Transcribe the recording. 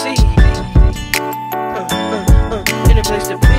see. Uh, uh, uh, in a place to